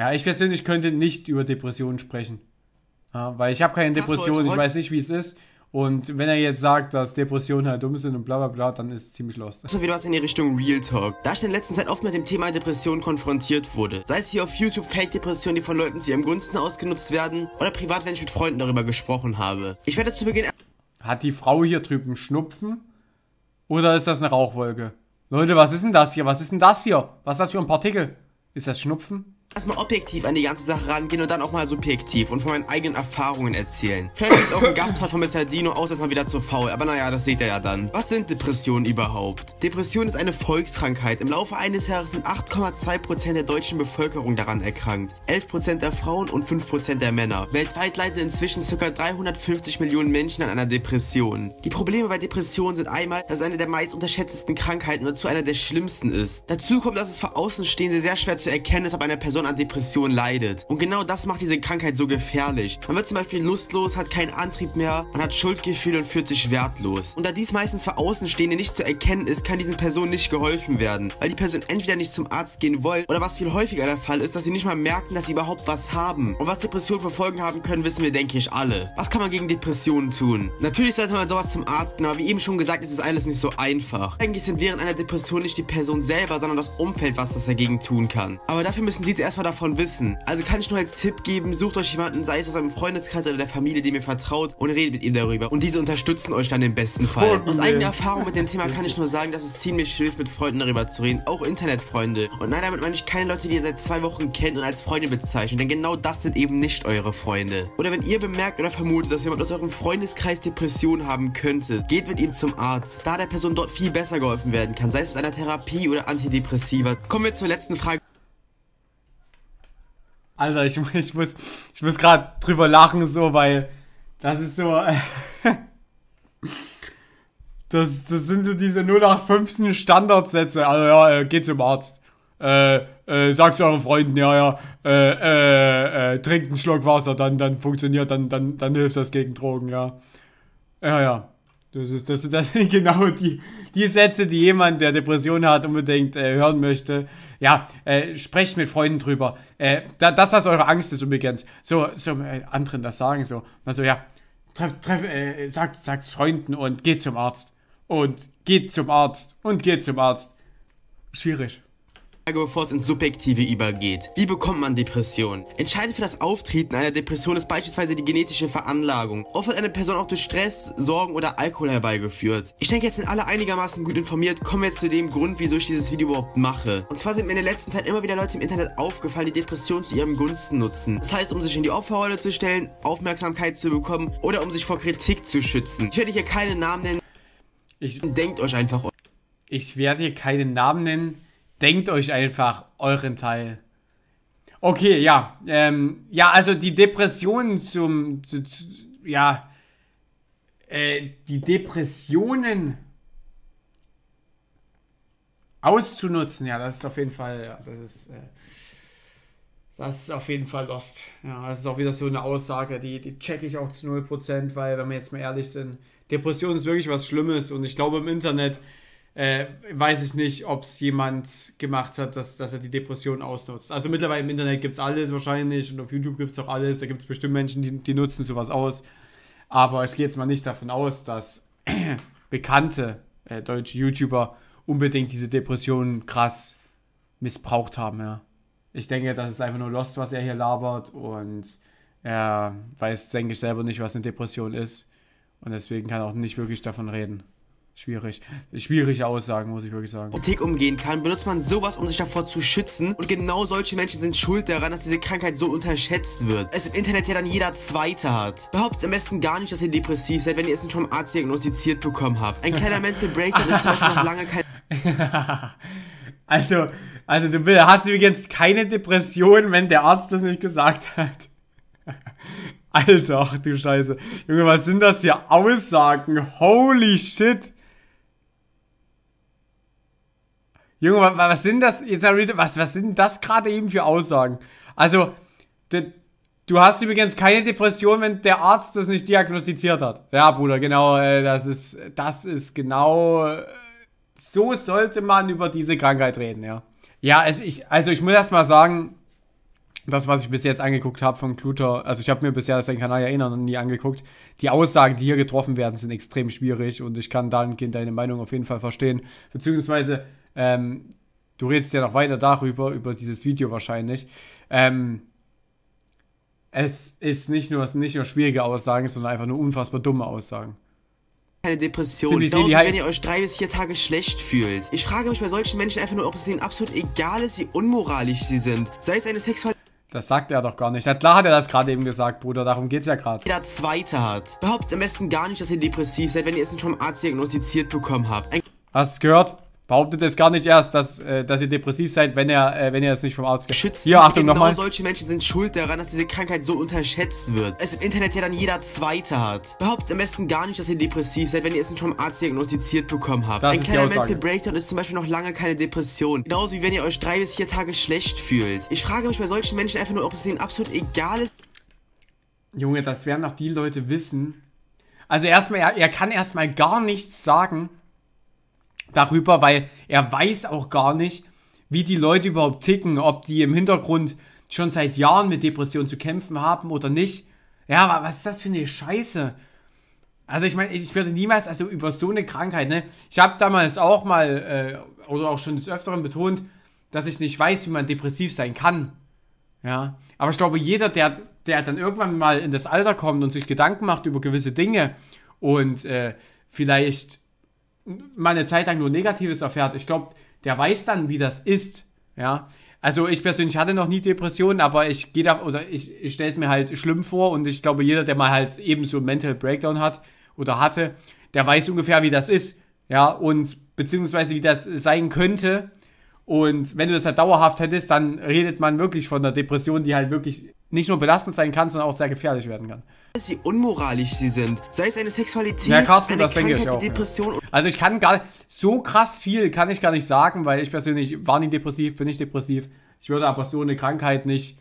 Ja, ich persönlich könnte nicht über Depressionen sprechen. Ja, weil ich habe keine Depression, ich weiß nicht, wie es ist. Und wenn er jetzt sagt, dass Depressionen halt dumm sind und bla bla bla, dann ist es ziemlich lost. So wieder was in die Richtung Real Talk. Da ich in der letzten Zeit oft mit dem Thema Depression konfrontiert wurde. Sei es hier auf YouTube Fake-Depressionen, die von Leuten zu ihrem Gunsten ausgenutzt werden, oder privat, wenn ich mit Freunden darüber gesprochen habe. Ich werde zu Beginn... Hat die Frau hier drüben Schnupfen? Oder ist das eine Rauchwolke? Leute, was ist denn das hier? Was ist denn das hier? Was ist das für ein Partikel? Ist das Schnupfen? Erstmal objektiv an die ganze Sache rangehen und dann auch mal subjektiv und von meinen eigenen Erfahrungen erzählen. Vielleicht gibt's auch ein Gastpart von Mr. Dino, außer ist mal wieder zu faul, aber naja, das seht ihr ja dann. Was sind Depressionen überhaupt? Depression ist eine Volkskrankheit. Im Laufe eines Jahres sind 8,2% der deutschen Bevölkerung daran erkrankt. 11% der Frauen und 5% der Männer. Weltweit leiden inzwischen ca. 350 Millionen Menschen an einer Depression. Die Probleme bei Depressionen sind einmal, dass es eine der meist unterschätztesten Krankheiten und dazu einer der schlimmsten ist. Dazu kommt, dass es für Außenstehende sehr schwer zu erkennen ist, ob eine Person Person an Depression leidet. Und genau das macht diese Krankheit so gefährlich. Man wird zum Beispiel lustlos, hat keinen Antrieb mehr, man hat Schuldgefühle und fühlt sich wertlos. Und da dies meistens für Außenstehende nicht zu erkennen ist, kann diesen Personen nicht geholfen werden, weil die Personen entweder nicht zum Arzt gehen wollen oder was viel häufiger der Fall ist, dass sie nicht mal merken, dass sie überhaupt was haben. Und was Depressionen für Folgen haben können, wissen wir, denke ich, alle. Was kann man gegen Depressionen tun? Natürlich sollte man sowas zum Arzt gehen, aber wie eben schon gesagt, ist es alles nicht so einfach. Eigentlich sind während einer Depression nicht die Person selber, sondern das Umfeld, was das dagegen tun kann. Aber dafür müssen diese erstmal davon wissen. Also kann ich nur als Tipp geben, sucht euch jemanden, sei es aus einem Freundeskreis oder der Familie, dem ihr vertraut und redet mit ihm darüber. Und diese unterstützen euch dann im besten Fall. Aus eigener Erfahrung mit dem Thema kann ich nur sagen, dass es ziemlich hilft, mit Freunden darüber zu reden. Auch Internetfreunde. Und nein, damit meine ich keine Leute, die ihr seit zwei Wochen kennt und als Freunde bezeichnet. Denn genau das sind eben nicht eure Freunde. Oder wenn ihr bemerkt oder vermutet, dass jemand aus eurem Freundeskreis Depressionen haben könnte, geht mit ihm zum Arzt, da der Person dort viel besser geholfen werden kann, sei es mit einer Therapie oder Antidepressiva. Kommen wir zur letzten Frage. Alter, ich, ich muss, ich muss gerade drüber lachen, so, weil das ist so. das, das sind so diese 0815 Standardsätze. Also, ja, äh, geht zum Arzt. Äh, äh, sagt's euren Freunden, ja, ja, äh, äh, äh, trinkt einen Schluck Wasser, dann, dann funktioniert, dann, dann, dann hilft das gegen Drogen, ja. Ja, ja. Das, ist, das, sind genau die, die Sätze, die jemand, der Depression hat, unbedingt äh, hören möchte. Ja, äh, sprecht mit Freunden drüber. Äh, da, das, was eure Angst ist übrigens. So, so äh, anderen das sagen, so. Also ja, treff, treff, äh, sagt, sagt Freunden und geht zum Arzt. Und geht zum Arzt und geht zum Arzt. Schwierig bevor es ins Subjektive übergeht. Wie bekommt man Depression? Entscheidend für das Auftreten einer Depression ist beispielsweise die genetische Veranlagung. Oft wird eine Person auch durch Stress, Sorgen oder Alkohol herbeigeführt. Ich denke, jetzt sind alle einigermaßen gut informiert. Kommen wir jetzt zu dem Grund, wieso ich dieses Video überhaupt mache. Und zwar sind mir in der letzten Zeit immer wieder Leute im Internet aufgefallen, die Depression zu ihrem Gunsten nutzen. Das heißt, um sich in die Opferrolle zu stellen, Aufmerksamkeit zu bekommen oder um sich vor Kritik zu schützen. Ich werde hier keine Namen nennen. Ich denkt euch einfach. Ich werde hier keine Namen nennen. Denkt euch einfach euren Teil. Okay, ja. Ähm, ja, also die Depressionen zum. Zu, zu, ja. Äh, die Depressionen auszunutzen, ja, das ist auf jeden Fall. Ja, das ist. Äh, das ist auf jeden Fall lost. Ja, das ist auch wieder so eine Aussage, die, die checke ich auch zu 0%, weil, wenn wir jetzt mal ehrlich sind, Depression ist wirklich was Schlimmes und ich glaube im Internet äh, weiß ich nicht, ob es jemand gemacht hat, dass, dass er die Depression ausnutzt. Also mittlerweile im Internet gibt es alles wahrscheinlich und auf YouTube gibt es auch alles. Da gibt es bestimmt Menschen, die, die nutzen sowas aus. Aber ich gehe jetzt mal nicht davon aus, dass bekannte äh, deutsche YouTuber unbedingt diese Depression krass missbraucht haben, ja. Ich denke, das ist einfach nur Lost, was er hier labert und er weiß, denke ich, selber nicht, was eine Depression ist und deswegen kann er auch nicht wirklich davon reden. Schwierig. Schwierige Aussagen, muss ich wirklich sagen. Politik umgehen kann, benutzt man sowas, um sich davor zu schützen. Und genau solche Menschen sind schuld daran, dass diese Krankheit so unterschätzt wird. Es im Internet ja dann jeder Zweite hat. Behauptet am besten gar nicht, dass ihr depressiv seid, wenn ihr es nicht vom Arzt diagnostiziert bekommen habt. Ein kleiner Mental Breakdown ist zum Beispiel noch lange kein... also, also du hast übrigens keine Depression, wenn der Arzt das nicht gesagt hat. Alter, ach du Scheiße. Junge, was sind das hier Aussagen? Holy shit. Junge, was, was sind das? Jetzt, was, was sind das gerade eben für Aussagen? Also, de, du hast übrigens keine Depression, wenn der Arzt das nicht diagnostiziert hat. Ja, Bruder, genau, äh, das ist, das ist genau, äh, so sollte man über diese Krankheit reden, ja. Ja, also ich, also ich muss erst mal sagen, das, was ich bis jetzt angeguckt habe von Kluter, also ich habe mir bisher seinen Kanal ja eh noch nie angeguckt, die Aussagen, die hier getroffen werden, sind extrem schwierig und ich kann dahingehend deine Meinung auf jeden Fall verstehen. Beziehungsweise, ähm, du redest ja noch weiter darüber, über dieses Video wahrscheinlich. Ähm, es ist nicht nur, nicht nur schwierige Aussagen, sondern einfach nur unfassbar dumme Aussagen keine Depression. Genauso wenn ihr euch drei bis vier Tage schlecht fühlt. Ich frage mich bei solchen Menschen einfach nur, ob es ihnen absolut egal ist, wie unmoralisch sie sind. Sei es eine Sexualität. Das sagt er doch gar nicht. Ja, klar hat er das gerade eben gesagt, Bruder. Darum geht's ja gerade. Jeder Zweite hat. Behauptet am besten gar nicht, dass ihr depressiv seid, wenn ihr es nicht vom Arzt diagnostiziert bekommen habt. Ein Hast du es gehört? Behauptet es gar nicht erst, dass, äh, dass ihr depressiv seid, wenn er, äh, wenn ihr es nicht vom Arzt schützt. Hier, Achtung genau nochmal. solche Menschen sind schuld daran, dass diese Krankheit so unterschätzt wird. Es im Internet ja dann jeder Zweite hat. Behauptet am besten gar nicht, dass ihr depressiv seid, wenn ihr es nicht vom Arzt diagnostiziert bekommen habt. Das Ein kleiner Mental Breakdown ist zum Beispiel noch lange keine Depression. Genauso wie wenn ihr euch drei bis vier Tage schlecht fühlt. Ich frage mich bei solchen Menschen einfach nur, ob es ihnen absolut egal ist. Junge, das werden doch die Leute wissen. Also erstmal, er, er kann erstmal gar nichts sagen darüber, weil er weiß auch gar nicht, wie die Leute überhaupt ticken, ob die im Hintergrund schon seit Jahren mit Depressionen zu kämpfen haben oder nicht. Ja, was ist das für eine Scheiße? Also ich meine, ich werde niemals, also über so eine Krankheit, ne? Ich habe damals auch mal, äh, oder auch schon des Öfteren betont, dass ich nicht weiß, wie man depressiv sein kann. Ja, aber ich glaube, jeder, der, der dann irgendwann mal in das Alter kommt und sich Gedanken macht über gewisse Dinge und äh, vielleicht mal eine Zeit lang nur Negatives erfährt, ich glaube, der weiß dann, wie das ist. Ja. Also ich persönlich hatte noch nie Depressionen, aber ich gehe da, oder ich, ich stelle es mir halt schlimm vor und ich glaube, jeder, der mal halt eben so einen Mental Breakdown hat oder hatte, der weiß ungefähr, wie das ist. Ja, und beziehungsweise wie das sein könnte. Und wenn du das halt dauerhaft hättest, dann redet man wirklich von einer Depression, die halt wirklich nicht nur belastend sein kann, sondern auch sehr gefährlich werden kann. Wie unmoralisch sie sind. Sei es eine Sexualität, ja, Carsten, eine das Krankheit, denke ich auch, Depression. Ja. Also ich kann gar so krass viel kann ich gar nicht sagen, weil ich persönlich war nie depressiv, bin nicht depressiv. Ich würde aber so eine Krankheit nicht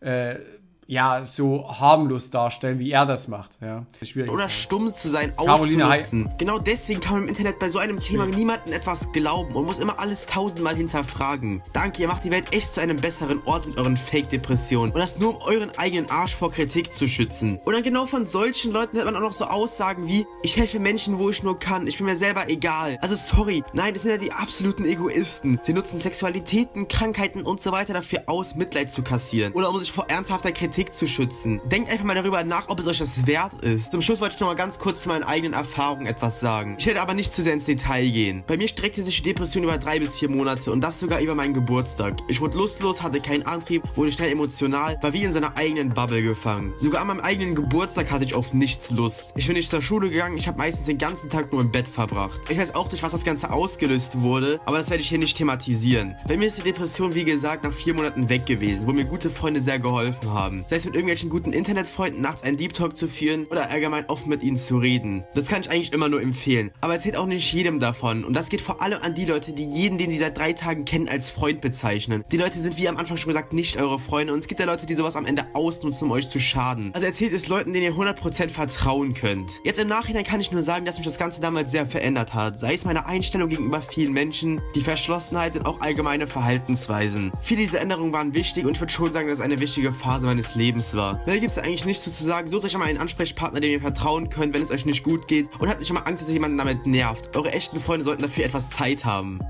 äh, ja, so harmlos darstellen, wie er das macht. Ja. Oder stumm zu sein, auszunutzen. Genau deswegen kann man im Internet bei so einem Thema ja. niemandem etwas glauben und muss immer alles tausendmal hinterfragen. Danke, ihr macht die Welt echt zu einem besseren Ort mit euren Fake-Depressionen. Und das nur um euren eigenen Arsch vor Kritik zu schützen. Und dann genau von solchen Leuten hört man auch noch so Aussagen wie, ich helfe Menschen, wo ich nur kann, ich bin mir selber egal. Also sorry, nein, das sind ja die absoluten Egoisten. Sie nutzen Sexualitäten, Krankheiten und so weiter dafür aus, Mitleid zu kassieren. Oder um sich vor ernsthafter Kritik Kritik zu schützen. Denkt einfach mal darüber nach, ob es euch das wert ist. Zum Schluss wollte ich noch ganz kurz zu meinen eigenen Erfahrungen etwas sagen. Ich werde aber nicht zu sehr ins Detail gehen. Bei mir streckte sich die Depression über drei bis vier Monate und das sogar über meinen Geburtstag. Ich wurde lustlos, hatte keinen Antrieb, wurde schnell emotional, war wie in seiner eigenen Bubble gefangen. Sogar an meinem eigenen Geburtstag hatte ich auf nichts Lust. Ich bin nicht zur Schule gegangen, ich habe meistens den ganzen Tag nur im Bett verbracht. Ich weiß auch nicht, was das Ganze ausgelöst wurde, aber das werde ich hier nicht thematisieren. Bei mir ist die Depression, wie gesagt, nach vier Monaten weg gewesen, wo mir gute Freunde sehr geholfen haben sei es mit irgendwelchen guten Internetfreunden nachts einen Deep Talk zu führen oder allgemein offen mit ihnen zu reden. Das kann ich eigentlich immer nur empfehlen. Aber erzählt auch nicht jedem davon. Und das geht vor allem an die Leute, die jeden, den sie seit drei Tagen kennen, als Freund bezeichnen. Die Leute sind wie am Anfang schon gesagt nicht eure Freunde und es gibt ja Leute, die sowas am Ende ausnutzen, um euch zu schaden. Also erzählt es Leuten, denen ihr 100% vertrauen könnt. Jetzt im Nachhinein kann ich nur sagen, dass mich das Ganze damals sehr verändert hat. Sei es meine Einstellung gegenüber vielen Menschen, die Verschlossenheit und auch allgemeine Verhaltensweisen. Viele dieser Änderungen waren wichtig und ich würde schon sagen, dass es eine wichtige Phase meines Lebens war. Da gibt es eigentlich nichts so zu sagen. Sucht euch einmal einen Ansprechpartner, dem ihr vertrauen könnt, wenn es euch nicht gut geht. Und habt nicht immer Angst, dass ihr jemanden damit nervt. Eure echten Freunde sollten dafür etwas Zeit haben.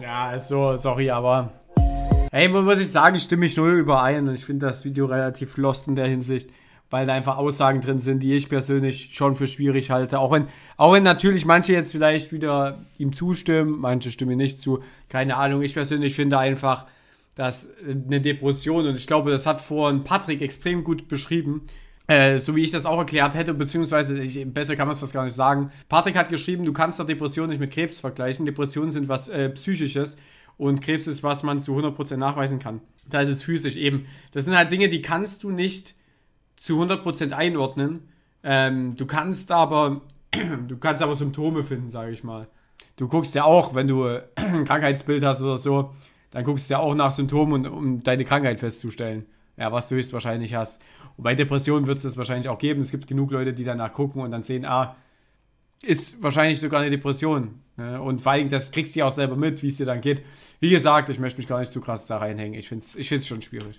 Ja, also, sorry, aber. Hey, muss ich sagen, stimme ich null überein und ich finde das Video relativ lost in der Hinsicht, weil da einfach Aussagen drin sind, die ich persönlich schon für schwierig halte. Auch wenn, auch wenn natürlich manche jetzt vielleicht wieder ihm zustimmen, manche stimmen nicht zu, keine Ahnung. Ich persönlich finde einfach, dass äh, eine Depression, und ich glaube, das hat vorhin Patrick extrem gut beschrieben, äh, so wie ich das auch erklärt hätte, beziehungsweise ich, besser kann man es fast gar nicht sagen. Patrick hat geschrieben, du kannst doch Depression nicht mit Krebs vergleichen. Depressionen sind was äh, Psychisches und Krebs ist, was man zu 100% nachweisen kann. Da ist es physisch eben. Das sind halt Dinge, die kannst du nicht zu 100% einordnen. Ähm, du kannst aber, du kannst aber Symptome finden, sage ich mal. Du guckst ja auch, wenn du ein Krankheitsbild hast oder so, dann guckst du ja auch nach Symptomen, um deine Krankheit festzustellen. Ja, was du höchstwahrscheinlich hast. Und bei Depressionen wird es das wahrscheinlich auch geben. Es gibt genug Leute, die danach gucken und dann sehen, ah, ist wahrscheinlich sogar eine Depression. Ne? Und vor allem, das kriegst du ja auch selber mit, wie es dir dann geht. Wie gesagt, ich möchte mich gar nicht zu krass da reinhängen. Ich finde es ich find's schon schwierig.